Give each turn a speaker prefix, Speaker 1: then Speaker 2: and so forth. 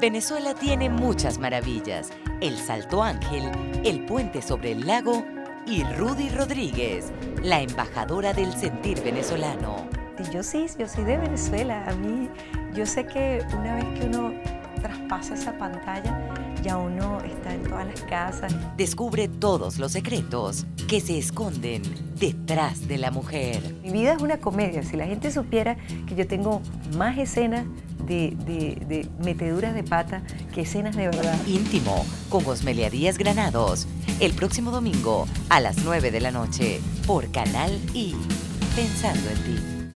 Speaker 1: Venezuela tiene muchas maravillas. El Salto Ángel, el puente sobre el lago y Rudy Rodríguez, la embajadora del sentir venezolano.
Speaker 2: Yo sí, yo soy de Venezuela. A mí, yo sé que una vez que uno traspasa esa pantalla, ya uno está en todas las casas.
Speaker 1: Descubre todos los secretos que se esconden detrás de la mujer.
Speaker 2: Mi vida es una comedia. Si la gente supiera que yo tengo más escenas de, de, meteduras de pata que escenas de verdad.
Speaker 1: Íntimo, con Osmelia Díaz Granados, el próximo domingo a las 9 de la noche por Canal I. Pensando en ti.